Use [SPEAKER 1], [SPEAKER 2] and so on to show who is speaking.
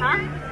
[SPEAKER 1] 啊？